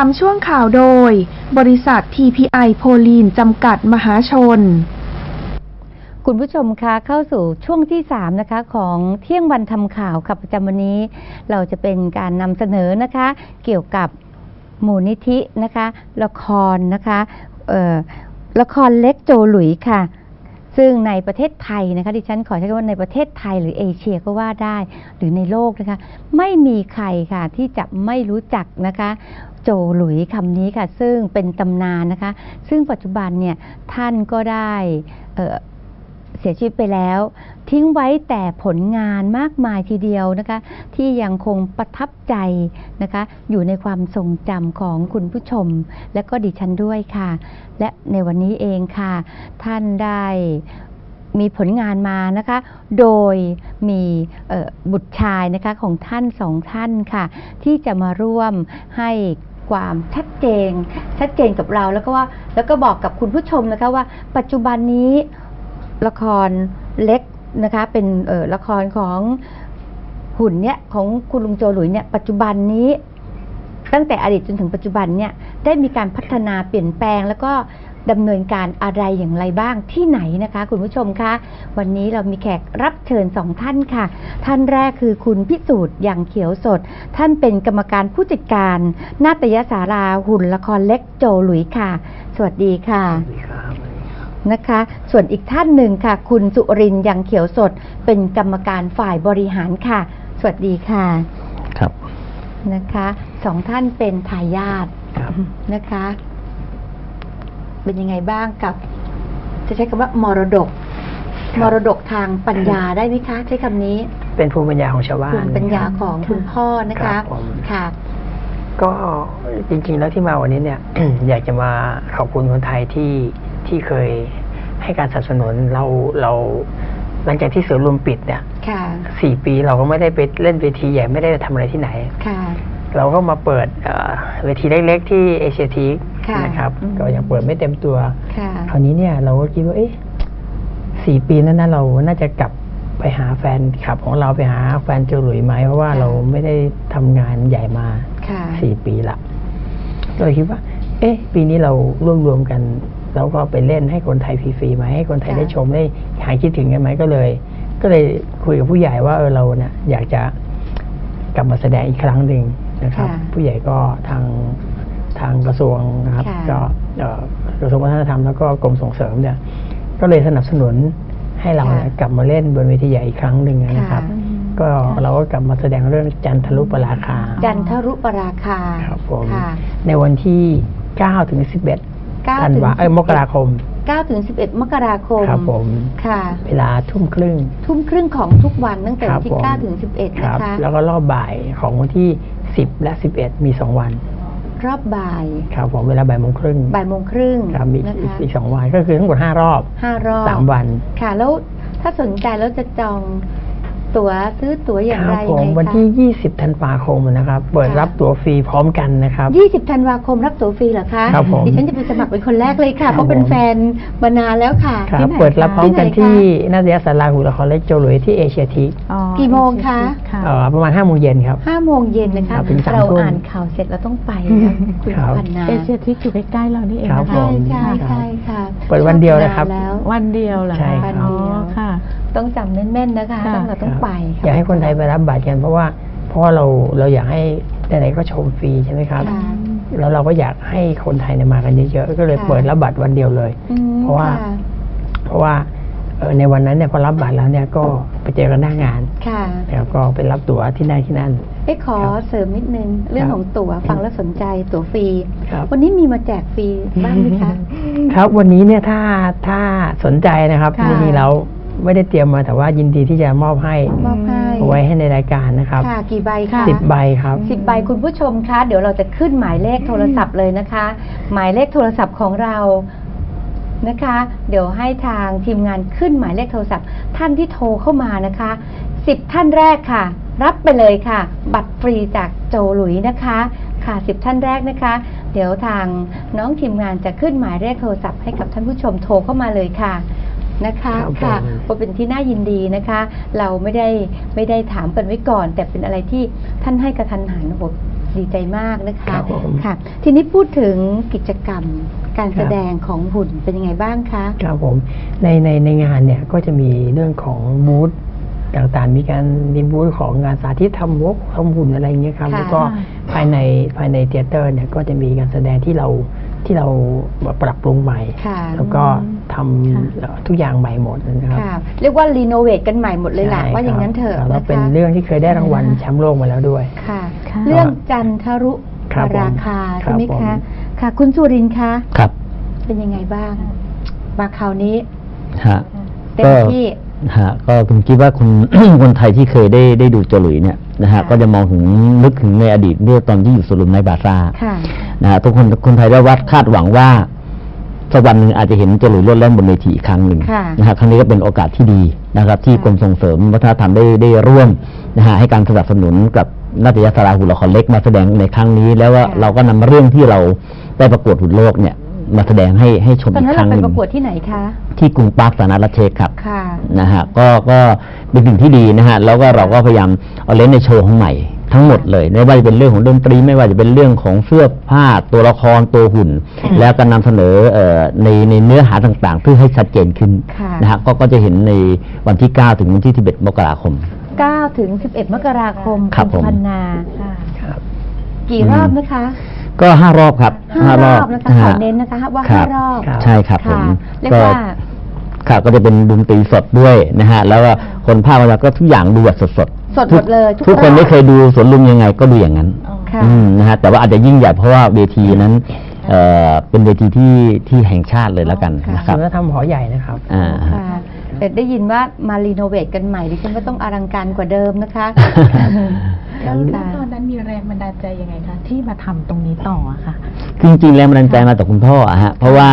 ปถัมช่วงข่าวโดย บริษัท TPI โพลีนจำกัดมหาชน คุณผู้ชมคะเข้าสู่ช่วงที่ 3 นะคะ ของเที่ยงวันทำข่าวค่ะประจำวันนี้ เราจะเป็นการนำเสนอนะคะ เกี่ยวกับมูลนิธินะคะ ละครนะคะละครเล็กโจหลุยค่ะ ซึ่งในประเทศไทยนะคะดิฉันขอใช้คำว่าในประเทศไทยหรือเอเชียก็ว่าได้ หรือในโลกนะคะ ไม่มีใครค่ะที่จะไม่รู้จักนะคะ โจหลุยคำนี้ค่ะ ซึ่งเป็นตำนานนะคะ ซึ่งปัจจุบันเนี่ยท่านก็ได้ เสียชีวิตไปแล้ว ทิ้งไว้แต่ผลงานมากมายทีเดียวนะคะ ที่ยังคงประทับใจนะคะ อยู่ในความทรงจำของคุณผู้ชม และก็ดิฉันด้วยค่ะ และในวันนี้เองค่ะ ท่านได้มีผลงานมานะคะ โดยมีบุตรชายนะคะของท่านสองท่านค่ะ ที่จะมาร่วมให้ความชัดเจน ชัดเจนกับเราแล้วก็ว่าแล้วก็บอกกับคุณผู้ชมนะคะว่า ปัจจุบันนี้ ละครเล็กนะคะ เป็นเออละครของหุ่นเนี่ยของคุณลุงโจหลุยเนี่ยปัจจุบันนี้ ตั้งแต่อดีตจนถึงปัจจุบันเนี่ยได้มีการพัฒนาเปลี่ยนแปลงแล้วก็ดำเนินการอะไรอย่างไรบ้างที่ไหนนะคะ คุณผู้ชมคะ วันนี้เรามีแขกรับเชิญสองท่านค่ะ ท่านแรกคือคุณพิสูจน์อย่างเขียวสด ท่านเป็นกรรมการผู้จัดการ นาตยสาราหุ่นละครเล็กโจหลุยค่ะ สวัสดีค่ะ นะคะ ส่วนอีกท่านหนึ่งค่ะ คุณสุรินทร์ยังเขียวสดเป็นกรรมการฝ่ายบริหารค่ะ สวัสดีค่ะ ครับนะคะสองท่านเป็นทายาทครับนะคะ เป็นยังไงบ้างกับ จะใช้คำว่ามรดก มรดกทางปัญญาได้ไหมคะ ใช้คำนี้ เป็นภูมิปัญญาของชาวบ้าภูนมิปัญญานะครับของคุณพ่อนะครัคะบผมค่ะก็จริง ๆ แล้วที่มาวันนี้เนี่ย อยากจะมาขอบคุณคนไทยที่ ที่เคยให้การสนับสนุนเราเราหลังจากที่สวนลุมปิดเนี่ยค่ะสี่ปีเราก็ไม่ได้ไปเล่นเวทีใหญ่ไม่ได้ทำอะไรที่ไหนค่ะเราก็มาเปิดเอ่อเวทีเล็กๆที่เอเชียทีค่ะนะครับอืมก็ยังเปิดไม่เต็มตัวค่ะคราวนี้เนี่ยเราก็คิดว่าเอ๊ะสี่ปีนั้นนะเราน่าจะกลับไปหาแฟนคลับของเราไปหาแฟนเจอหลุยไหมเพราะว่าค่ะเราไม่ได้ทำงานใหญ่มาค่ะสี่ปีละก็เลยคิดว่า เอ๊ะ ปีนี้เรารวบรวมกัน แล้วก็ไปเล่นให้คนไทยฟรีๆไหมให้คนไทยค่ะได้ชมได้หายคิดถึงกันไหมก็เลย ก็เลยคุยกับผู้ใหญ่ว่าเออเราเนี่ยอยากจะกลับมาแสดงอีกครั้งหนึ่งนะครับค่ะผู้ใหญ่ก็ทางทางกระทรวงนะครับค่ะก็เอ่อกระทรวงวัฒนธรรมแล้วก็กรมส่งเสริมเนี่ย ก็เลยสนับสนุนให้เราเนี่ยค่ะกลับมาเล่นบนเวทีใหญ่อีกครั้งหนึ่งนะครับค่ะก็เราก็กลับมาแสดงเรื่องจันทรุปราคา จันทรุปราคาครับผมค่ะในวันที่9ถึง11 9ธันวาเอ้ยมกราคม 9ถึง11 มกราคมครับผมค่ะ เวลาทุ่มครึ่ง ทุ่มครึ่งของทุกวันตั้งแต่ครัวันที่ผม 9ถึง11ครันะบคะแล้วก็รอบบ่ายของวันที่ 10 และ 11 มี 2 วันรอบบ่ายครับผมเวลาบ่ายโมงครึ่งบ่ายโมงครึ่งครับมีนะคะอีกสองวันก็คือทั้งหมด 5 รอบห้ารอบ 3 วัน ค่ะ แล้วถ้าสนใจแล้วจะจอง ตั๋วซื้อตั๋วอย่างคไรรับผยังมไงวันคะที่ 20 ธันวาคมนะครับ เปิดค่ะรับตั๋วฟรีพร้อมกันนะครับ 20 ธันวาคมรับตั๋วฟรีเหรอคะครับผมดิฉันจะไปสมัครเป็นคนแรกเลยครัค่ะบเพราะเป็นผมแฟนมานานแล้วค่ะครับที่ไหนเปิดรับพร้อมกันไหคะที่นาฏยศาลาหุละครเล็กโจหลุยที่เอเชียทีอ๋อกี่โมงคะค่ะเอ่อประมาณ5โมงเย็นครับห้าโมงเย็นนะคะครับถึงสามเราทุ่มอ่านข่าวเสร็จเราต้องไปนะคุณครับพันนาเอเชียทิกอยู่ใกล้ๆเรานี่เองครับนะคะใช่ผมใช่ครับใช่ค่ะเปิดวันเดียวนะครับชอบนานแล้ววันเดียวเหรอใช่คะครับอ๋อค่ะ ต้องจำแม่นๆนะคะค่ะต้องเราต้องไปะอยากให้คนไทยไปรับบัตรกันเพราะว่าเพราะว่าเราเราอยากให้ไหนๆก็ชมฟรีใช่ไหมครับค่ะแล้วเราก็อยากให้คนไทยเนี่ยมากันเยอะๆก็เลยค่ะเปิดรับบัตรวันเดียวเลยอืมเพราะว่าค่เพราะว่าเอ่อในวันนั้นเนี่ยพอรับบัตรแล้วเนี่ยก็ไปเจอกันหน้างานค่ะแล้วก็ไปรับตั๋วที่นั่นที่นั่นเอ้ขอครับเสริมนิดนึงเรื่องครับของตั๋วฟังแล้วสนใจตั๋วฟรีครับวันนี้มีมาแจกฟรีบ้างไหมคะ ครับวันนี้เนี่ยถ้าถ้าสนใจนะครับค่ะจริงๆแล้ว ไม่ได้เตรียมมาแต่ว่ายินดีที่จะมอบให้มอบให้เอาไว้ให้ในรายการนะครับค่ะกี่ใบคะสิบใบครับ สิบใบคุณผู้ชมคะเดี๋ยวเราจะขึ้นหมายเลขโทรศัพท์เลยนะคะ หมายเลขโทรศัพท์ของเรานะคะ เดี๋ยวให้ทางทีมงานขึ้นหมายเลขโทรศัพท์ ท่านที่โทรเข้ามานะคะสิบท่านแรกค่ะ รับไปเลยค่ะ บัตรฟรีจากโจหลุยนะคะค่ะสิบท่านแรกนะคะ เดี๋ยวทางน้องทีมงานจะขึ้นหมายเลขโทรศัพท์ให้กับท่านผู้ชมโทรเข้ามาเลยค่ะ นะคะครับผมค่ะว่าเป็นที่น่ายินดีนะคะ เราไม่ได้ไม่ได้ถามกันไว้ก่อน แต่เป็นอะไรที่ท่านให้กระทันหันโอ้โหดีใจมากนะครัคะบผมค่ะ ทีนี้พูดถึงกิจกรรมการแสดงของหุ่นเป็นยังไงบ้างคะครับผมในในในงานเนี่ยก็จะมีเรื่องของบูธต่างๆ มีการมีบูธของงานสาธิตทำวกทำหุ่นอะไรอย่างเงี้ยครับค่ะแล้วก็ภายในภายในเทเตอร์เนี่ยก็จะมีการแสดงที่เรา ที่เราปรับปรุงใหม่ค่ะแล้วก็ทำเอ่อทุกอย่างใหม่หมดนะครับค่ะเรียกว่ารีโนเวทกันใหม่หมดเลยแหละใช่ว่าอย่างนั้นเถอะครับแล้วนะคะเป็นเรื่องที่เคยได้รางวัลแชมป์โลกมาแล้วด้วยค่ะค่ะเรื่องจันทรุครับผมราคาครัใช่บไหมผมคะค่ะ คุณสุรินทร์คะครับเป็นยังไงบ้างมาคราวนี้ฮะเต็มก็ที่ฮะก็ผมคิดว่าคนคนไทยที่เคยได้ได้ดูโจหลุยเนี่ย นะฮะค่ะก็จะมองถึงนึกถึงในอดีตเมื่อตอนที่อยู่สวนลุมในบาซ่าค่ะนะฮะทุกคนคนไทยได้วัดคาดหวังว่าสักวันหนึ่งอาจจะเห็นโจหลุยโลดแล่นบนเวทีอีกครั้งหนึ่งค่ะนะฮะครั้งนี้ก็เป็นโอกาสที่ดีนะครับ ที่ค่ะกรมส่งเสริมวัฒนธรรมได้ได้ร่วมนะฮะให้การสนับสนุนกับนาฏยศาราหุ่นละครเล็กมาแสดงในครั้งนี้ แล้วว่าค่ะเราก็นำเรื่องที่เราได้ประกวดหุ่นโลกเนี่ย มาแสดงให้ให้ชมตอนอีนั้กนครั้เรางไปหนึ่งประกวดที่ไหนคะ ที่กรุงปาร์คสานารัฐเชคครับค่ะ นะฮะก็ก็เป็นสิ่งที่ดีนะฮะแล้วก็เราก็พยายามเอาเล่นในโชว์ของใหม่ทั้งหมดเลยไม่ว่าจะเป็นเรื่องของดนตรี ไม่ว่าจะเป็นเรื่องของเสื้อผ้าตัวละครตัวหุ่น ค่ะ แล้วก็นำเสนอเอ่อในในเนื้อหาต่างๆ เพื่อให้ชัดเจนขึ้นค่ะ นะฮะก็ก็จะเห็นในวันที่ 9 ถึงวันที่ 11 มกราคม 9ถึง11 มกราคมครับณสุผมพันนาครับกี่รอบนะคะ ก็5รอบครับห้ารอบนะคะฮขอเน้นนะคะว่าคห้าบรอบครับใช่ครับผมค่ะเรียกก็ว่าครับก็จะเป็นดนตรีสดด้วยนะฮะ แล้วก็คนภาคมาก็ทุกอย่างดูแบบสดๆสดหมดเลยทุกทุกคนรอบไม่เคยดูสวนลุมยังไงก็ดูอย่างนั้นค่ะอืมนะฮะแต่ว่าอาจจะยิ่งใหญ่เพราะว่าเวทีนั้นเอ่อเป็นเวทีที่ที่แห่งชาติเลยแล้วกันค่ะนะครับวัฒนธรรมหอใหญ่นะครับอ่าค่ะแต่ได้ยินว่ามารีโนเวทกันใหม่ดิฉันก็ต้องอลังการกว่าเดิมนะคะ แล้วค่ะตอนนั้นมีแรงบันดาลใจยังไงคะที่มาทำตรงนี้ต่ออะค่ะคือจริงๆแรงบันดาลใจมาจากคุณพ่ออะฮะเพราะว่า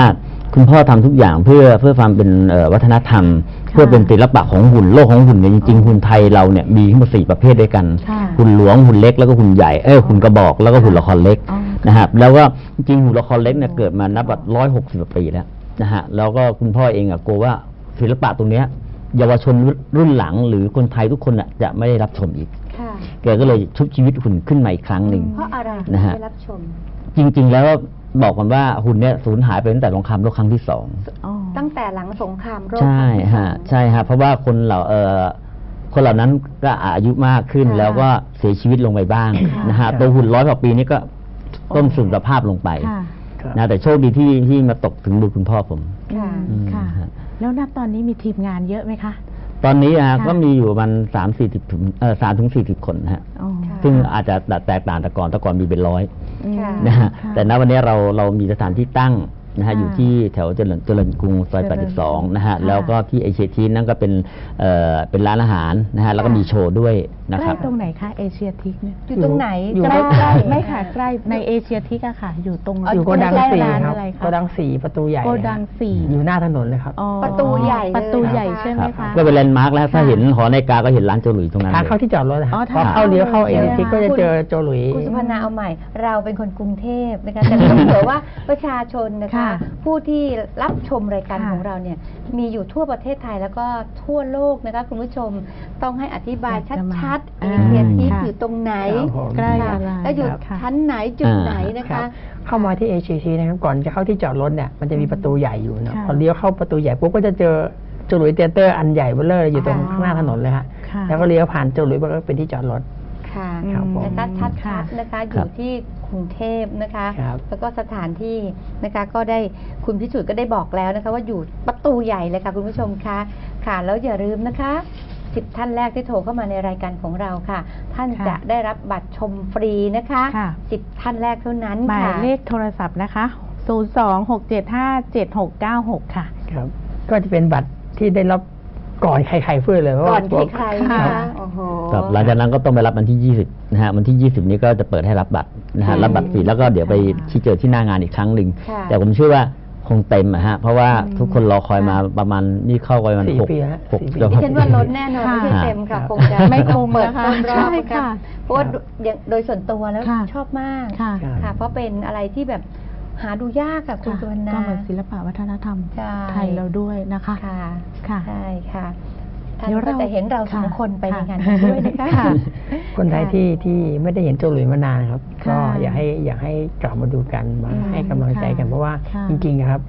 คุณพ่อทำทุกอย่างเพื่อเพื่อความเป็นเอ่อวัฒนธรรม เพื่อเป็นศิลปะของหุ่นโลกของหุ่นเนี่ยจริงๆหุ่นไทยเราเนี่ยมีทั้งหมดสี่ประเภทด้วยกันค่ะหุ่นหลวงหุ่นเล็กแล้วก็หุ่นใหญ่เอ้ยหุ่นกระบอกแล้วก็หุ่นละครเล็กอ๋อนะครับแล้วก็จริงๆหุ่นละครเล็กเนี่ยเกิดมานับแบบร้อยหกสิบปีแล้วนะฮะแล้วก็คุณพ่อเองอะกลัวว่าศิลปะตรงเนี้ยเยาวชนรุ่นหลังหรือคนไทยทุกคนอะจะไม่ได้รับชมอีกค่ะ แกก็เลยชุบชีวิตหุ่นขึ้นมาอีกครั้งหนึ่งเพราะอะไรนะฮะได้รับชม จริง ๆ แล้วบอกกันว่าหุ่นเนี่ยสูญหายไปตั้งแต่สงครามโลกครั้งที่สองตั้งแต่หลังสงครามโลกใช่ครั้งที่สองฮะใช่ฮะเพราะว่าคนเหล่าเออคนเหล่านั้นก็อายุมากขึ้นค่ะแล้วก็เสียชีวิตลงไปบ้างค่ะนะฮะครับตัวหุ่นร้อยกว่าปีนี้ก็ต้มสุขภาพลงไปค่ะครับนะแต่โชคดีที่ที่มาตกถึงมือคุณพ่อผมค่ะอืมค่ะฮะแล้วนับตอนนี้มีทีมงานเยอะไหมคะ ตอนนี้อะค่ะ ก็มีอยู่ประมาณสามสี่สิบถึงเออสามถึงสี่สิบคนนะฮะอ๋อค่ะ ซึ่งอาจจะแตกต่างแต่ก่อนแต่ก่อนมีเป็นร้อยค่ะ นะฮะค่ะแต่ณวันนี้เราเรามีสถานที่ตั้ง นะฮะค่ะอยู่ที่แถวเจริญเจริญกรุงซอยเจริญ82นะฮะค่ะแล้วก็ที่เอเชียทีนั่นก็เป็นเอ่อเป็นร้านอาหารนะฮะแล้วก็ค่ะมีโชว์ด้วยนะใกล้รับ ตรงไหนคะเอเชียทิกเนี่ยอยู่ตรงไหนอยู่ ใกล้ใกล้ไม่ค่ะใกล้ในเอเชียทิกอะค่ะ อยู่ตรงอ๋ออยู่โกดังใกล้ๆสี่ร้านครับอะไรคะโกดังสี่ประตูใหญ่โกดังสี่ อยู่หน้าถนนเลยครับ อ๋อประตูใหญ่เลย ประตูใหญ่นะคะใช่ไหมครัคะบก็เป็นแลนด์มาร์กแล้วถ้าค่ะเห็นหอนาฬิกาก็เห็นร้านโจหลุยตรงนั้นทางเลยเข้าที่จอดรถนะคอ๋รัอบทางพอเข้าเลี้ยวเข้าเข้าเอเลยทิกก็จะเจอโจหลุย คุณสุพรรณาเอาใหม่ เราเป็นคนกรุงเทพนะคะแต่ต้องเผื่อว่าประชาชนนะคะ ค่ะผู้ที่รับชมรายการค่ะของเราเนี่ยมีอยู่ทั่วประเทศไทยแล้วก็ทั่วโลกนะคะคุณผู้ชมต้องให้อธิบายชัดๆเออ่าเชียทีค่ะอยู่ตรงไหนครับผมใกล้ค่ะอะไรแล้วอยู่ค่ะชั้นไหนจุดไหนนะครัคะบเข้ามาที่ ACC นะครับก่อนจะเข้าที่จอดรถเนี่ยมันจะมีประตูใหญ่อยู่นะค่ะพอเลี้ยวเข้าประตูใหญ่ปุ๊บก็จะเจอโจหลุยส์ Theatre อันใหญ่เบ้อเลยอยู่ตรงอ๋อข้างหน้าถนนเลยฮะค่ะแล้วก็เลี้ยวผ่านโจหลุยส์ไปก็เป็นที่จอดรถ ค่ะครับผมนะคะชัดค่ะๆนะคะอยู่ที่กรุงเทพนะคะ ครับ แล้วก็สถานที่นะคะ ก็ได้คุณพิสุทธิ์ก็ได้บอกแล้วนะคะ ว่าอยู่ประตูใหญ่เลยค่ะ คุณผู้ชมคะค่ะ แล้วอย่าลืมนะคะสิบท่านแรกที่โทรเข้ามาในรายการของเราค่ะ ท่านค่ะจะได้รับบัตรชมฟรีนะคะค่ะ สิบท่านแรกเท่านั้นหมายค่ะ เลขโทรศัพท์นะคะ 026757696 ค่ะ ครับ ก็จะเป็นบัตรที่ได้รับ ก่อนใครๆเพื่อเลยเพราะก่อว่านที่ใครนะครัคะบ โอ้โห ครับหลังจากนั้นก็ต้องไปรับวันที่ 20นะฮะวันที่ 20 นี้ก็จะเปิดให้รับบัตรนะฮะค่ะรับบัตรฟรีแล้วก็เดี๋ยวไปที่เจอที่หน้างานอีกครั้งหนึ่งค่ะ แต่ผมเชื่อว่าคงเต็มอะฮะเพราะว่าอืมทุกคนรอคอยมาประมาณนี่เข้าไปประมันสี่หกปีแล้วหกสี่ปีเกือบดิหก ฉันว่าล้นแน่นอนค่ะไม่ใช่เต็มค่ะครับคงจะไม่คงเปิดนะคะต้นรอบใช่ค่ะค่ะเพราะว่าอย่างโดยส่วนตัวแล้วค่ะชอบมากค่ะครับค่ะ เพราะเป็นอะไรที่แบบ หาดูยากค่ะคุณค่ะสุวรรณาก็เหมือนศิลปะวัฒนธรรมใช่ไทยเราด้วยนะคะค่ะค่ะใช่ค่ะท่านเดี๋ยวก็เราจะเห็นเราสองค่ะคนไปในค่ะงานนี้ด้วยนะคะค่ะคนไทยที่ที่ไม่ได้เห็นโจหลุยมานานครับค่ะก็อยากให้อยากให้กลับมาดูกันมาอืมให้กำลังใจกันค่ะเพราะว่าค่ะจริงๆนะครับ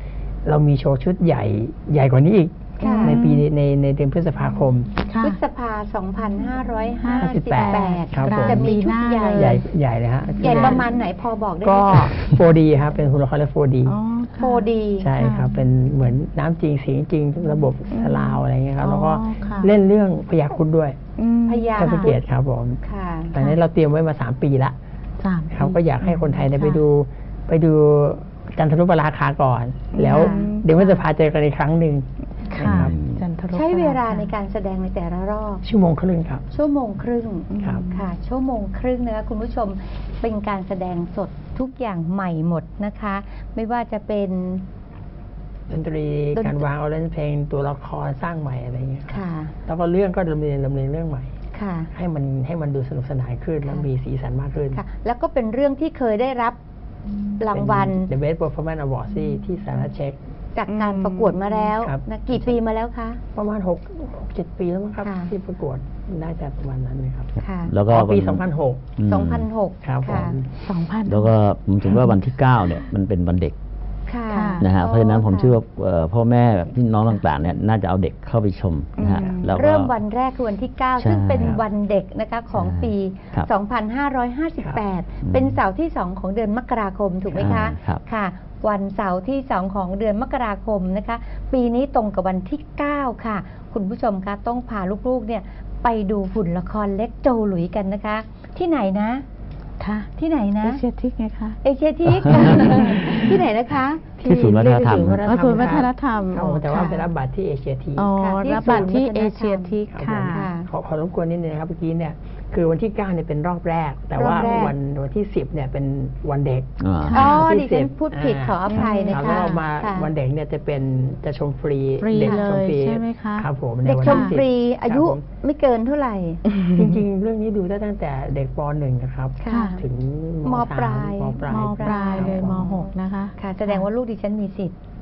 เรามีโชว์ชุดใหญ่ใหญ่กว่านี้อีกค่ะ ในปีในในเดือนพฤษภาคมค่ะพฤษภา 2558 ครับผมจะมีชุดใหญ่ใหญ่ใหญ่เลยฮะใหญ่ประมาณไหนพอบอกได้ไหมก็คะ 4D ครับเป็นหุ่นละครและ 4D อ๋อโฟดีใช่ครับเป็นเหมือนน้ำจริงเสียงจริงระบบสลาวอะไรเงี้ยครับแล้วก็อ๋อค่ะเล่นเรื่องพยาครุดด้วยอืมพญาท่านสังเกตครับผมค่ะตอนนี้เราเตรียมไว้มา 3 ปีละสามเขาก็อยากให้คนไทยได้ค่ะไปดูไปดูจันทรุปราคาก่อน แล้วค่ะเดี๋ยวมันจะพาเจอกันอีกครั้งหนึ่ง ค่ะนะครับจันทรุปใช้เวลาราคในการแสดงในแต่ละรอบ ชั่วโมงครึ่งครับ ชั่วโมงครึ่งครับ ค่ะ ชั่วโมงครึ่งนะคะคุณผู้ชมเป็นการแสดงสดทุกอย่างใหม่หมดนะคะ ไม่ว่าจะเป็น ดนตรีดนการวางเอาเล่นเพลงตัวละครสร้างใหม่อะไรเงี้ยครับค่ะแล้วก็เรื่องก็ดำเนินดำเนินเรื่องใหม่ ค่ะ ให้มันให้มันดูสนุกสนานขึ้น แล้วค่ะ มีสีสันมากขึ้นค่ะ แล้วก็เป็นเรื่องที่เคยได้รับรางวัล เป็น The Best Performance Award ที่ที่สหรัฐเช็ก จากการประกวดมาแล้วครับ นะกี่ปีมาแล้วคะ ประมาณ6 6 7ปีแล้วมั้งครับ ค่ะ ที่ประกวดน่าจะประมาณนั้นนะครับค่ะแล้วก็อ๋อปี วัน2006 อืม 2006ครับผม ค่ะ สองพัน แล้วก็ผมถือว่าวันที่ 9 เนี่ย มันเป็นวันเด็ก ค่ะค่ะนะฮะเพราะฉะนั้นผมค่ะเชื่อว่าเอ่อพ่อแม่พี่น้องต่างๆเนี่ยน่าจะเอาเด็กเข้าไปชมนะฮะอืมแล้วก็ เริ่มวันแรกคือวันที่9ใช่ซึ่งเป็นวันเด็กนะคะของใช่ปี ครับ2558 เป็นเสาร์ที่ 2 ของเดือนมกราคมถูกไหมคะใช่ครับ ค่ะ วันเสาร์ที่ 2 ของเดือนมกราคมนะคะ ปีนี้ตรงกับวันที่ 9 ค่ะ คุณผู้ชมคะต้องพาลูกๆเนี่ยไปดูหุ่นละครเล็กโจหลุยกันนะคะ ที่ไหนนะ ค่ะที่ไหนนะ เอเชียทิกไงคะ เอเชียทิก ที่ไหนนะคะที่ศูนย์วัฒนธรรมอ๋อศูนย์วัฒนธรรมครับผมแต่ว่าค่ะไปรับบัตรที่เอเชียทีอ๋อค่ะที่รับบัตรที่ศูนย์วัฒนธรรม เอเชียทิกครับผมค่ะค่ะ ขอขอรบกวนนิดนึงนะครับเมื่อกี้เนี่ย คือวันที่ 9เนี่ยเป็นรอบแรก แต่ว่ารอบแรก วันวันที่ 10เนี่ยเป็นวันเด็กอ่า อ๋อวันดิที่ฉัน10พูดผิดขออภัยนะรับคะแล้วมาค่ะ วันเด็กเนี่ยจะเป็นจะชมฟรีฟรีเด็กชมฟรีเลยใช่ไหมคะครับผมในเด็กวันชมที่ฟรี10อายุครับผม ไม่เกินเท่าไหร่ จริงๆ เรื่องนี้ดูได้ตั้งแต่เด็กป .1 นะครับ ค่ะ ถึงมสปลาย มปลายมปลายเลยครับมผหกนะคะ ค่ะ แสดงว่าลูกดิฉันมีสิทธิ์ครับ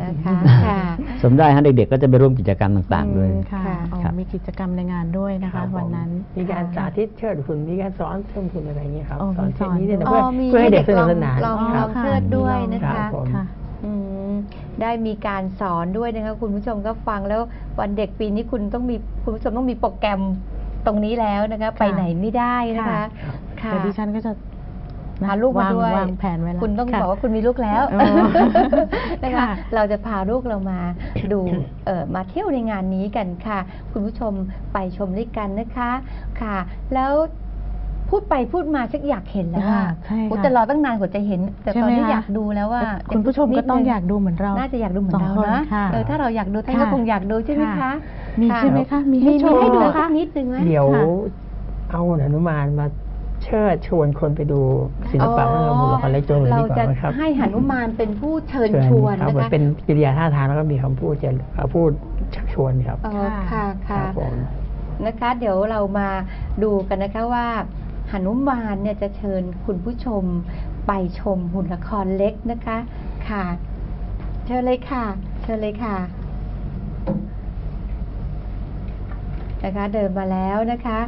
นะคะค่ะสมได้ฮะเด็กๆก็จะไปร่วมกิจกรรมต่างๆด้วยอืมค่ะค่ะอ๋อครับ มีกิจกรรมในงานด้วยนะครัคะบผมวันนั้น มีการสาธิตเชิดหุ่นมีการสอนเชิดหุ่นอะไรอย่างเงี้ยครับอ๋อสอนมีสเช่นอนนี้เนี่ยอ๋เพื่ออมีเพื่อให้เด็กสให้นุกเด็สกนานลองคลรัอบ งเชิดด้วยนะครัคะบผม ค่ะ อืมได้มีการสอนด้วยนะคะ คุณผู้ชมก็ฟังแล้ววันเด็กปีนี้คุณต้องมีคุณผู้ชมต้องมีโปรแกรมตรงนี้แล้วนะคะ ไปไหนไม่ได้นะคะ ค่ะแต่ดิฉันก็จะนะ พาลูกมาวงด้วย วางแผนไว้แล้วคุณต้องค่ะบอกว่าคุณมีลูกแล้วอ๋อนะคะ ค่ะ เราจะพาลูกเรามาดูเอ่อมาเที่ยวในงานนี้กันค่ะ คุณผู้ชมไปชมด้วยกันนะคะค่ะ แล้วพูดไปพูดมาชักอยากเห็นแล้วว่าอ่าใช่ค่ะแต่รอตั้งนานกว่าจะเห็น แต่ใช่ตอนไหมนี้คะ อยากดูแล้วว่าคุณผู้ชมก็ต้องอยากดูเหมือนเราน่าจะอยากดูเหมือนเราสองคนนะค่ะเออถ้าเราอยากดูท่านก็ค่ะคงอยากดูใช่ไหมคะค่ะมีค่ะใช่ไหมคะ มีให้มีชมให้ดูเหรอสัคะกนิดนึงไหม เดี๋ยวค่ะ เอาหนุมานมา เชิดชวนคนไปดูศิลปะวัฒนธรรมหุ่นละครเล็กโจเลยเราดีกจะว่านะครับให้หนุมานเป็นผู้เชิญชวนครับนะเหมือนคะเป็นกิริยาท่าทางแล้วก็มีคำพูดจะพูดชักชวนครับอ๋อค่ะครัค่ะบผมนะคะ เดี๋ยวเรามาดูกันนะคะว่าหนุมานเนี่ยจะเชิญคุณผู้ชมไปชมหุ่นละครเล็กนะคะค่ะ เชิญเลยค่ะ เชิญเลยค่ะนะคะเดินมาแล้วนะคะ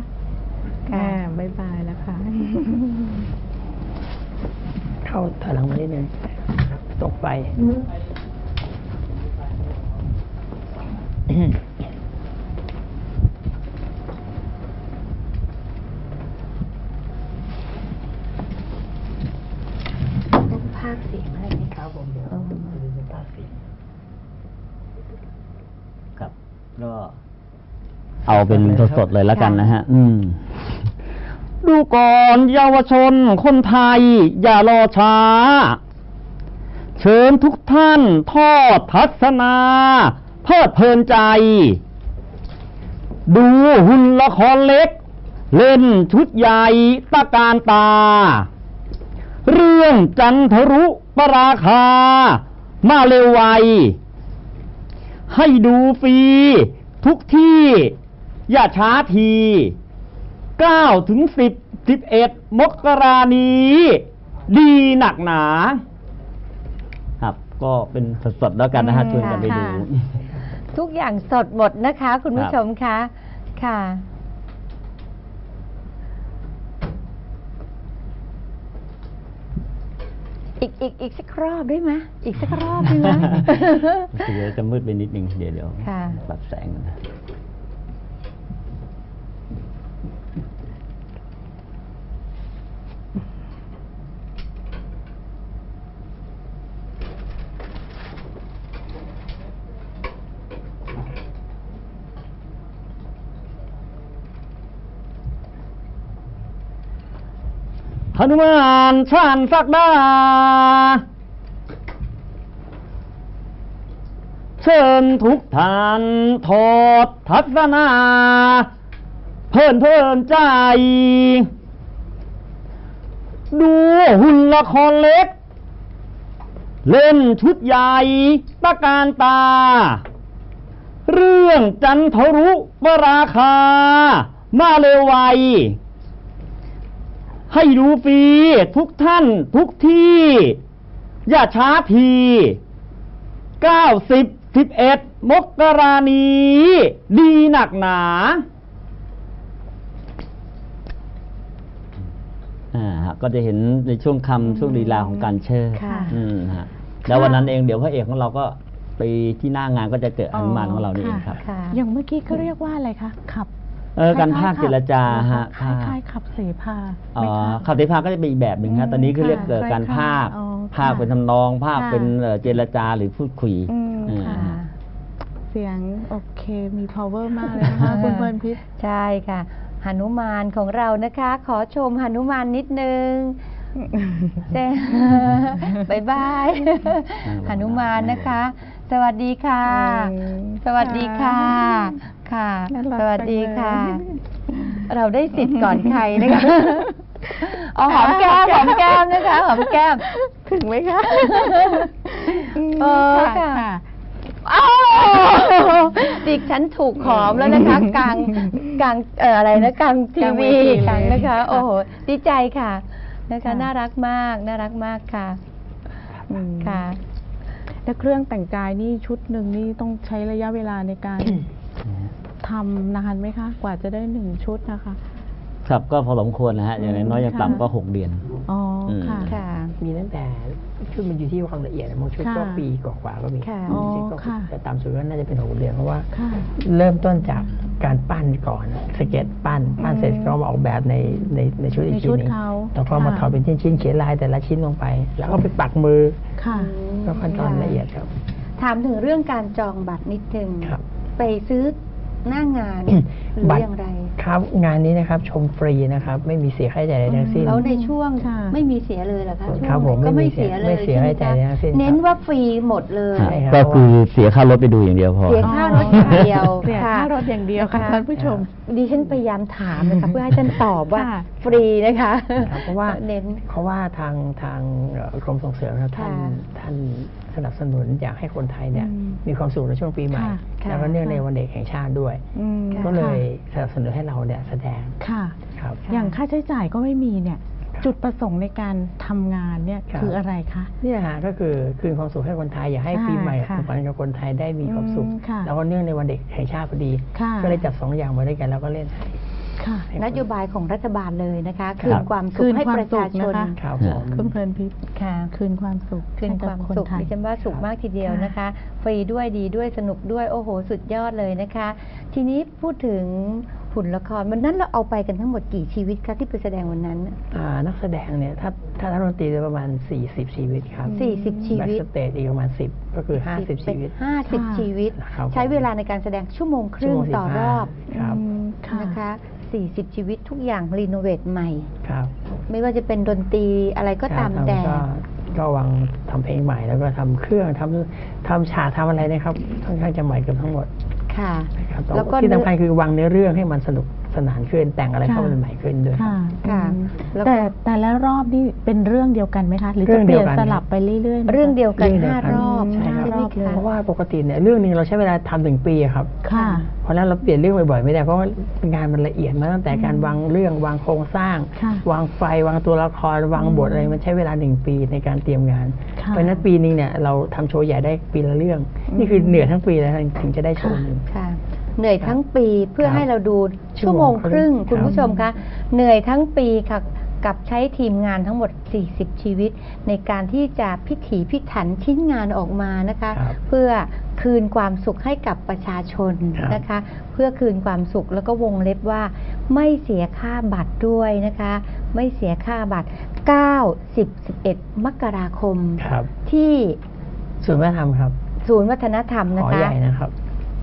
ค่ะค่ะ บ๊ายบายแล้วค่ะ เข้าถอยหลังมานิดนึงตกไปต้องภาคเสียงอะไรไหมคคะรับผมเดี๋ยวดูเป็นภาพสีครับก็ เอาเป็นสดๆเลยแล้วกันนะฮะ อืม ดูก่อนเยาวชนคนไทย อย่ารอช้า เชิญทุกท่านทอดทัศนาเพลิดเพลินใจ ดูหุ่นละครเล็ก เล่นชุดใหญ่ตะการตา เรื่องจันทรุปราคา มาเร็วไว ให้ดูฟรีทุกที่ อย่าช้าที 9ถึง10 11 มกรานี้ ดีหนักหนา ครับ ก็เป็นสดๆแล้วกันนะฮะอืมชวนกันไปดู ค่ะ ทุกอย่างสดหมดนะคะ คุณผู้ชมคะค่ะ อีกอีกอีกสักรอบได้ไหมอีกสักรอบได้ไหม เดี๋ยวจะมืดไปนิดนึงเดี๋ยวเดี๋ยวค่ะ ปรับแสงก่อนนะ นุมานชาญสักดา เชิญทุกท่านถอดทัศนา เพิ่นเพิ่นใจ ดูหุ่นละครเล็ก เล่นชุดใหญ่ตะการตา เรื่องจันทรุวราคา มาเร็วไว ให้ดูฟรีทุกท่านทุกที่ อย่าช้าทีเก้าสิบสิบเอ็ดมกรานี้ดีหนักหนาอ่าฮะก็จะเห็นในช่วงคำช่วงลีลาของการเชิดค่ะอืมฮะแล้ววันนั้นเองเดี๋ยวพระเอกของเราก็ไปที่หน้างานก็จะเจออนุมานของเรานี่เองครับค่ะอย่างเมื่อกี้เขาเรียกว่าอะไรคะขับ เออการภาคล้ยๆเจรจาฮะคล้ายภาคคล้ายๆขับเสพาอ๋ไหมอคะขับเสพาก็จะเป็นอีกแบบหนึ่งอืฮะมตอนนี้คือเรียกค่ะเอ่อการคล้ายๆภาคอ๋อภาคค่ะเป็นทำนองภาคค่ะเป็นเอ่อเจรจาหรือพูดคุยอืมเออค่ะค่ะเสียงโอเคมี power มากเลยนะคะคุณเพลินพิษใช่ค่ะหนุมานของเรานะคะ ขอชมหนุมานนิดนึงเจ้บายบายหนุมานนะคะ สวัสดีค่ะอืมสวัสดีค่ะ ค่ะน่ารักสวัสดีค่ะจังเลยเราได้สิทธิ์ก่อนใครนะคะเอาหอมแก้มหอมแก้มนะคะหอมแก้ม ถึงไหมคะเออค่ะอ้าวดิฉันถูกหอมแล้วนะคะกลางกลางเอ่ออะไรนะกลางทีกลางเววีทีกลางนะคะเลยค่ะโอ้โหดีใจค่ะ นะคะค่ะน่ารักมาก น่ารักมากค่ะอืมค่ะ แล้วเครื่องแต่งกายนี่ชุดหนึ่งนี่ต้องใช้ระยะเวลาในการทำนานไหมคะ กว่าจะได้หนึ่งชุดนะคะ ครับก็พอสมควรนะฮะอย่างน้อยๆอย่างค่ะต่ำก็หกเดือนอ๋ออมค่ะค่ะ มีตั้งแต่ ชุดมันอยู่ที่ความละเอียดนะบางชุดก็ค่ะปีกว่าๆก็มีค่ะบางชุดก็อ๋อค่ะแต่ตามสุดก็น่าจะเป็นหกเดือนเพราะว่า ค่ะเริ่มต้นจากการปั้นก่อนสเก็ตปั้นปั้นเสร็จอืมก็มาออกแบบในในในชุดอีในกทีชุดหนึงเขาแล้วก็มาค่ะถอดเป็นชิ้นๆเขียนลายแต่ละชิ้นลงไป แล้วก็ไปปักมือค่ะ ก็ขั้นตอนละเอียดครับ ถามถึงเรื่องการจองบัตรนิดนึงครับ ไปซื้อหน้างาน หรือบัตรอย่างไร ครับงานนี้นะครับชมฟรีนะครับไม่มีเสียค่าใช้จ่ายใดทั้งสิ้น แล้วในช่วงค่ะ ไม่มีเสียเลยเหรอคะช่วงครับผมก็ไม่ไม่มีเสีเสียยเลยไม่เสียใช่ไหมค่าใช้จ่ายคะทั้งสิ้นครับ เน้นว่าฟรีหมดเลย ใช่ครับ ก็คือเสียค่ารถไปดูอย่างเดียวพอ เสียค่ารถอย่างเดียวเสียค่ารถอย่างเดียวค่ะนท่านผู้ชม ดิฉันพยายามถามนะคะเพื่อให้ท่านตอบว่าค่ะ ฟรีนะคะครับเพราะว่าเน้น เพราะว่าทางทางเอ่อกรมส่งเสริมนะครับท่านค่ะท่านสนับสนุนอยากให้คนไทยเนี่ยอืมมีความสุขในช่วงปีใหม่ค่ะค่ะ แล้วก็เนื่องในวันเด็กแห่งชาติด้วย อืม ก็เลยสนับสนุนให้เราเนี่ยแสดงค่ะ ครับค่ะอย่างค่าใช้จ่ายก็ไม่มีเนี่ย จุดประสงค์ในการทำงานเนี่ยครับ คืออะไรคะ เนี่ยฮะก็คือคืนความสุขให้คนไทยอยากให้อ่าปีใหม่ค่ะของขวัญกับคนไทยได้มีความสุข อืมค่ะแล้วก็เนื่องในวันเด็กแห่งชาติพอดี ค่ะ ก็เลยจับสองอย่างมาด้วยกันแล้วก็เล่นให้ ค่ะนโยบายของรัฐบาลเลยนะคะ คืครันบความคืสุขนให้ความประชาชสุนขนะคะครับผมคุณเพลินพิษค่ะ คืนความสุขคืนให้คกับวามคนสุขไทยดิฉันว่าสุขมากทีเดียวนะคะ ฟรีด้วยดีด้วยสนุกด้วยโอ้โห สุดยอดเลยนะคะ ทีนี้พูดถึงหุ่นละครวันนั้นเราเอาไปกันทั้งหมดกี่ชีวิตคะที่ไปแสดงวันนั้นอ่านักแสดงเนี่ยถ้าถ้าทั้งดนตรีจะประมาณ 40 ชีวิตครับสี่สิบชีวิต backstage อีกประมาณ 10 ก็คือ 50 ชีวิตห้าสิบค่ะชีวิตครับใช้เวลาในการแสดงชั่วโมงครึ่งชั่วโมงต่อ15รอบครับอืมค่ะนะคะ 40 ชีวิตทุกอย่าง renovate ใหม่ ครับ ไม่ว่าจะเป็นดนตรีอะไรก็ตามครับแต่ ก็ก็วางทำเพลงใหม่แล้วก็ทำเครื่องทำทำฉากทำอะไรนะครับค่อนข้างจะใหม่เกือบทั้งหมด ค่ะนะครับแล้วก็ที่สำคัญคือวางเนื้อเรื่องให้มันสนุก สนานขึ้นแต่งอะไรเข้ามาใหม่ขึ้นด้วย ค่ะค่ะอืมแล้วก็ แต่แต่ละรอบนี่เป็นเรื่องเดียวกันไหมคะ หรือเรื่จะองเปเดีลี่ยยนวกัน สลับไปเรื่อยๆไหมคะ เรื่องเดียวกันเรื่องเดียวห้ากันรอบใช่ครับใช่ไหมอบเลยเพราะว่าปกติเนี่ยเรื่องหนึงเราใช้เวลาทำถึงปีอะครับ ค่ะ เพราะฉะนั้นเราเปลี่ยนเรื่องบ่อยๆไม่ได้เพราะว่างานมันละเอียดมาตั้งแต่การวางเรื่องวางโครงสร้าง ค่ะวางไฟวางตัวละครวางบทอะไรมันใช้เวลาหนึ่งปีในการเตรียมงาน ค่ะเพราะฉะนั้นปีนึงเนี่ยเราทำโชว์ใหญ่ได้ปีละเรื่อง นี่คือเหนื่อยทั้งปีแล้วถึงจะได้โชว์หนึ่ง ค่ะ เหนื่อยทั้งปีเพื่อครับให้เราดูชั่ชั่ววโมโมงงครึ่งครึ่ง คุณผู้ชมคะเหนื่อยทั้งปีค่ะกับใช้ทีมงานทั้งหมด 40 ชีวิต ในการที่จะพิถีพิถันชิ้นงานออกมานะคะครับเพื่อคืนความสุขให้กับประชาชนครับนะคะ เพื่อคืนความสุขแล้วก็วงเล็บว่า ไม่เสียค่าบัตรด้วยนะคะ ไม่เสียค่าบัตร 9 10 11 มกราคมครับที่ศูนย์วัฒนธรรมครับ ศูนย์วัฒนธรรมหนะอคะใหญ่นะครับ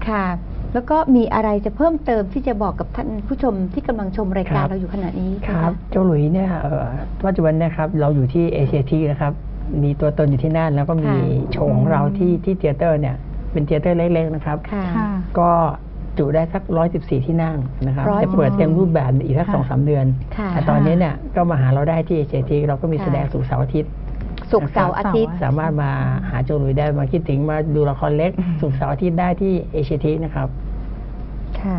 ค่ะ แล้วก็มีอะไรจะเพิ่มเติมที่จะบอกกับท่านผู้ชมที่กำลังชมรายการครับเราอยู่ขณะนี้คนะะรับ โจหลุยส์เนี่ยเอ่อปัจจุบันเนะครับเราอยู่ที่เอเชียทีนะครับมีตัวตนอยู่ที่นั่นแล้วก็มีค่ะโชว์ของเราที่ที่ theater เนี่ยเป็น theater เล็กๆนะครับค่ะค่ะก็จุได้สักร้อยสิบสี่ที่นั่งนะครับ114จะเปิดเต็มรูปแบบอีกสักค่ะสองสามเดือนค่ะแต่ตอนนี้เนี่ยก็มาหาเราได้ที่เอเชียทีเราก็มีค่ะแสดงศุกร์เสาร์อาทิตย์ ศุกร์เสาร์อาทิตย์ สามารถมาหาโจหลุยส์ได้มาคิดถึงมาดูละครเล็กศุกร์เสาร์อาทิตย์ได้ที่เอเชียทีนะครับ ค่ะ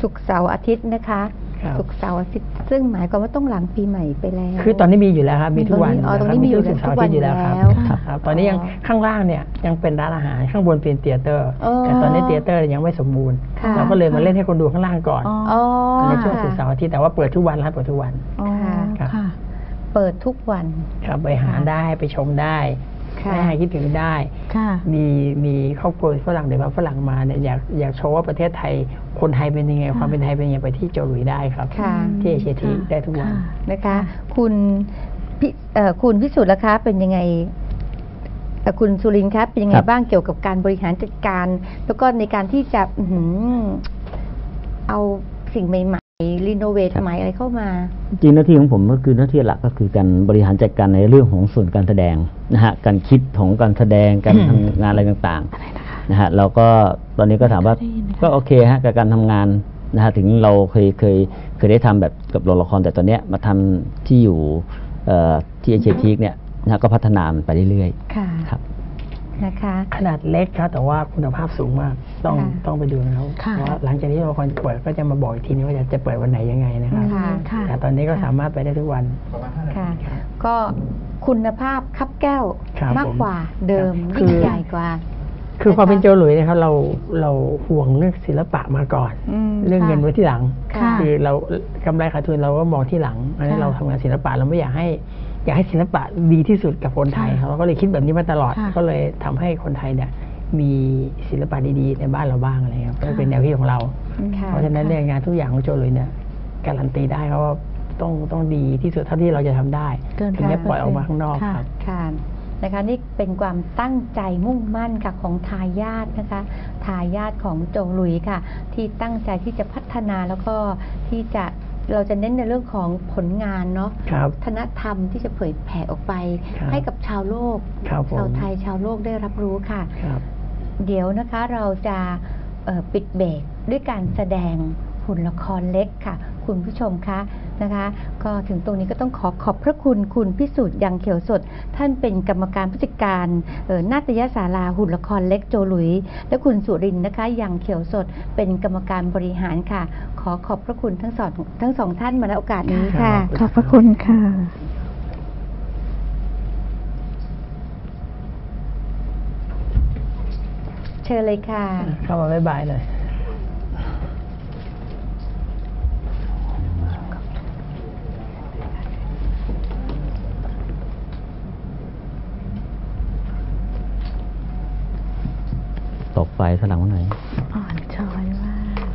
ศุกร์เสาร์อาทิตย์นะคะ ครับศุกร์เสาร์อาทิตย์ซึ่งหมายความว่าต้องหลังปีใหม่ไปแล้ว คือตอนนี้มีอยู่แล้วครับมีทุกวันอ๋อตรงนี้ะคบมีอยู่ศุกร์เสาร์ทุกวันอาทิตย์อยู่แล้วครับอยู่แล้วครับครับตอนนี้ยังอ๋อข้างล่างเนี่ยยังเป็นร้านอาหารข้างบนเป็น theater อ๋อแต่ตอนนี้ theater ยังไม่สมบูรณ์ ค่ะ เราก็เลยมาเล่นให้คนดูข้างล่างก่อนอ๋ออ๋อในช่วงค่ะศุกร์เสาร์อาทิตย์แต่ว่าเปิดทุกวันร้านเปิดทุกวัน อ๋อครับค่ะ เปิดทุกวันครับไปหาได้ไปชมได้ค่ะได้ให้คิดถึงได้ ค่ะ มีมีครอบครัวฝรั่งเดี๋ยวฝรั่งมาเนี่ยอยากอยากโชว์ว่าประเทศไทย คนไทยเป็นยังไง ความเป็นไทยเป็นยังไงไปที่โจหลุยได้ครับ ค่ะ ที่เอเชียทีได้ทุกวันค่ะนะคะ คุณพิเอ่อคุณพิสุทธิ์ล่ะคะเป็นยังไงเอ่อคุณสุรินทร์ครับเป็นยังไงครับบ้างเกี่ยวกับการบริหารจัดการ แล้วก็ในการที่จะอื้อหือเอาสิ่งใหม่ๆ รีโนเวทใหม่อะไรเข้ามา จริงหน้าที่ของผมก็คือหน้าที่หลักก็คือการบริหารจัดการในเรื่องของส่วนการแสดงนะฮะการคิดของการแสดงการทำงานอะไรต่างๆนะฮะเราก็ตอนนี้ก็ถามว่าได้ยินไหมคะก็โอเคฮะกับการทำงานนะฮะถึงเราเคยเคยเคยได้ทำแบบกับโรงละครแต่ตอนเนี้ยมาทำที่อยู่เอ่อที่เอเชียทีกเนี่ยนะฮะก็พัฒนามันไปเรื่อยค่ะๆครับ นะคะ ขนาดเล็กครับแต่ว่าคุณภาพสูงมากต้องค่ะต้องไปดูนะครับค่ะ เพราะว่าหลังจากนี้ละครเปิดก็จะมาบอกอีกทีนึงว่าจะจะเปิดวันไหนยังไงนะครับ ค่ะ ค่ะแต่ตอนนี้ก็สามารถไปได้ทุกวัน ค่ะ ก็คุณภาพคับแก้วครับมากผมกว่าเดิมครับคือ ยิ่งใหญ่กว่า คือความเป็นโจหลุยนะครับเราเราห่วงเรื่องศิลปะมาก่อน อืมเรื่องเงินไว้ที่หลังค่ะคือเรากำไรขาดทุนเราก็มองที่หลังอันนี้ค่ะ เราทำงานศิลปะเราไม่อยากให้ อยากให้ศิลปะดีที่สุดกับคนไทยค่ะเราก็เลยคิดแบบนี้มาตลอดค่ะก็เลยทำให้คนไทยเนี่ยมีศิลปะดีๆในบ้านเราบ้างอะไรครับก็เป็นแนวคิดของเราค่ะเพราะฉะนั้นเนี่ยงานทุกอย่างของโจหลุยเนี่ยการันตีได้ครับว่าต้องต้องดีที่สุดเท่าที่เราจะทำได้เกินถึงจะ100%ปล่อยออกมาข้างนอกค่ะครับค่ะนะคะนี่เป็นความตั้งใจมุ่งมั่นค่ะของทายาทนะคะทายาทของโจหลุยค่ะ ที่ตั้งใจที่จะพัฒนาแล้วก็ที่จะ เราจะเน้นในเรื่องของผลงานเนาะครับวัฒนธรรมที่จะเผยแผ่ออกไปครับให้กับชาวโลกครับผมชาวไทยชาวโลกได้รับรู้ค่ะครับเดี๋ยวนะคะเราจะเอ่อปิดเบรกด้วยการแสดงหุ่นละครเล็กค่ะ คุณผู้ชมคะ นะคะ ก็ถึงตรงนี้ก็ต้องขอขอบพระคุณคุณพิสูจน์ยังเขียวสด ท่านเป็นกรรมการผู้จัดการเอ่อนาฏยศาลาหุ่นละครเล็กโจหลุย และคุณสุรินทร์นะคะยังเขียวสด เป็นกรรมการบริหารค่ะ ขอขอบพระคุณทั้งสองทั้งสองท่านมาในโอกาสนี้ค่ะ ขอบพระคุณค่ะเชิญเลยค่ะ เข้ามาบ๊ายบายเลย ไปสลังวันไหนอ่อนช้อยมาก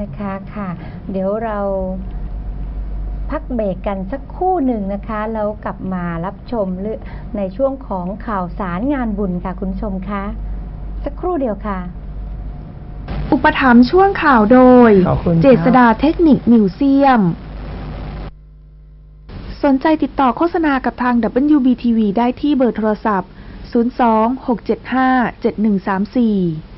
นะคะค่ะ เดี๋ยวเราพักเบรกกันสักคู่หนึ่งนะคะ แล้วกลับมารับชมเรื่อง ในช่วงของข่าวสารงานบุญค่ะคุณผู้ชมคะสักครู่เดียวค่ะ อุปถัมภ์ช่วงข่าวโดย ขอบคุณครับ เจษดาเทคนิคมิวเซียม สนใจติดต่อโฆษณากับทาง WBTV ได้ที่เบอร์โทรศัพท์ 02 675 7134